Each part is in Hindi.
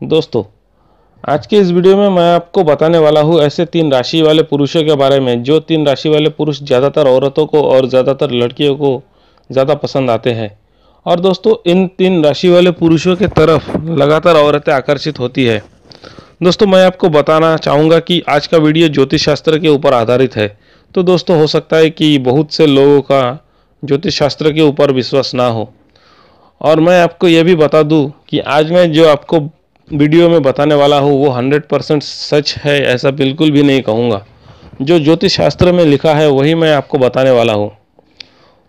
दोस्तों, आज के इस वीडियो में मैं आपको बताने वाला हूँ ऐसे तीन राशि वाले पुरुषों के बारे में, जो तीन राशि वाले पुरुष ज़्यादातर औरतों को और ज़्यादातर लड़कियों को ज़्यादा पसंद आते हैं। और दोस्तों, इन तीन राशि वाले पुरुषों के तरफ़ लगातार औरतें आकर्षित होती है। दोस्तों, मैं आपको बताना चाहूँगा कि आज का वीडियो ज्योतिष शास्त्र के ऊपर आधारित है। तो दोस्तों, हो सकता है कि बहुत से लोगों का ज्योतिष शास्त्र के ऊपर विश्वास ना हो। और मैं आपको यह भी बता दूँ कि आज मैं जो आपको वीडियो में बताने वाला हूँ, वो हंड्रेड परसेंट सच है, ऐसा बिल्कुल भी नहीं कहूँगा। जो ज्योतिष शास्त्र में लिखा है, वही मैं आपको बताने वाला हूँ।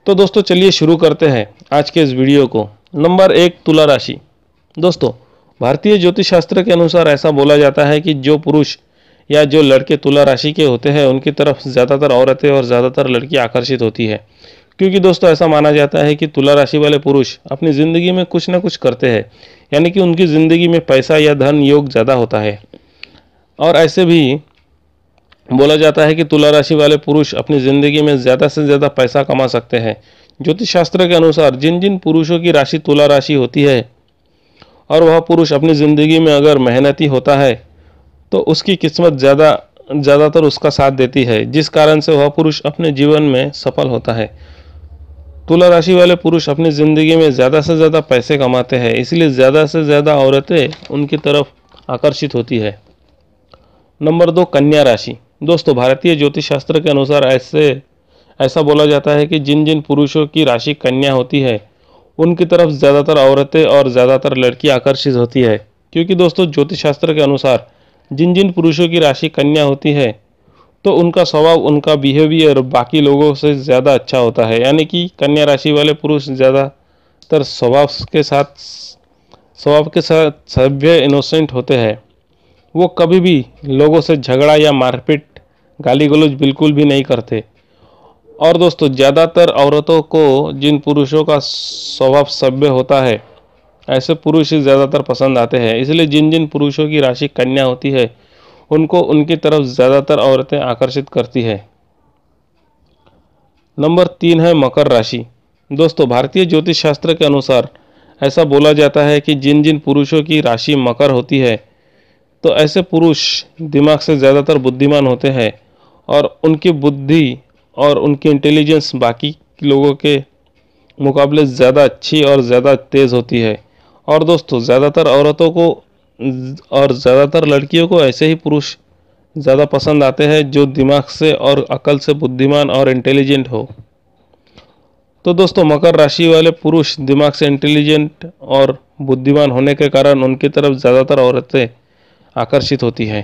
तो दोस्तों, चलिए शुरू करते हैं आज के इस वीडियो को। नंबर एक, तुला राशि। दोस्तों, भारतीय ज्योतिष शास्त्र के अनुसार ऐसा बोला जाता है कि जो पुरुष या जो लड़के तुला राशि के होते हैं, उनकी तरफ़ ज़्यादातर औरतें और ज़्यादातर लड़की आकर्षित होती है। क्योंकि दोस्तों ऐसा माना जाता है कि तुला राशि वाले पुरुष अपनी ज़िंदगी में कुछ ना कुछ करते हैं, यानी कि उनकी ज़िंदगी में पैसा या धन योग ज़्यादा होता है। और ऐसे भी बोला जाता है कि तुला राशि वाले पुरुष अपनी ज़िंदगी में ज़्यादा से ज़्यादा पैसा कमा सकते हैं। ज्योतिष शास्त्र के अनुसार जिन जिन पुरुषों की राशि तुला राशि होती है, और वह पुरुष अपनी ज़िंदगी में अगर मेहनती होता है तो उसकी किस्मत ज़्यादा, ज़्यादातर उसका साथ देती है, जिस कारण से वह पुरुष अपने जीवन में सफल होता है। तुला राशि वाले पुरुष अपनी ज़िंदगी में ज़्यादा से ज़्यादा पैसे कमाते हैं, इसलिए ज़्यादा से ज़्यादा औरतें उनकी तरफ़ आकर्षित होती है। नंबर दो, कन्या राशि। दोस्तों, भारतीय ज्योतिष शास्त्र के अनुसार ऐसे, ऐसा बोला जाता है कि जिन जिन पुरुषों की राशि कन्या होती है, उनकी तरफ़ ज़्यादातर औरतें और ज़्यादातर लड़की आकर्षित होती है। क्योंकि दोस्तों ज्योतिष शास्त्र के अनुसार जिन जिन पुरुषों की राशि कन्या होती है तो उनका स्वभाव, उनका बिहेवियर बाकी लोगों से ज़्यादा अच्छा होता है। यानी कि कन्या राशि वाले पुरुष ज़्यादातर स्वभाव के साथ, स्वभाव के साथ सभ्य इनोसेंट होते हैं। वो कभी भी लोगों से झगड़ा या मारपीट गाली गलौज बिल्कुल भी नहीं करते। और दोस्तों, ज़्यादातर औरतों को जिन पुरुषों का स्वभाव सभ्य होता है, ऐसे पुरुष ही ज़्यादातर पसंद आते हैं। इसलिए जिन जिन पुरुषों की राशि कन्या होती है उनको उनकी तरफ़ ज़्यादातर औरतें आकर्षित करती है। नंबर तीन है मकर राशि। दोस्तों, भारतीय ज्योतिष शास्त्र के अनुसार ऐसा बोला जाता है कि जिन जिन पुरुषों की राशि मकर होती है तो ऐसे पुरुष दिमाग से ज़्यादातर बुद्धिमान होते हैं और उनकी बुद्धि और उनकी इंटेलिजेंस बाकी लोगों के मुकाबले ज़्यादा अच्छी और ज़्यादा तेज़ होती है। और दोस्तों, ज़्यादातर औरतों को और ज़्यादातर लड़कियों को ऐसे ही पुरुष ज़्यादा पसंद आते हैं जो दिमाग से और अकल से बुद्धिमान और इंटेलिजेंट हो। तो दोस्तों, मकर राशि वाले पुरुष दिमाग से इंटेलिजेंट और बुद्धिमान होने के कारण उनकी तरफ़ ज़्यादातर औरतें आकर्षित होती हैं।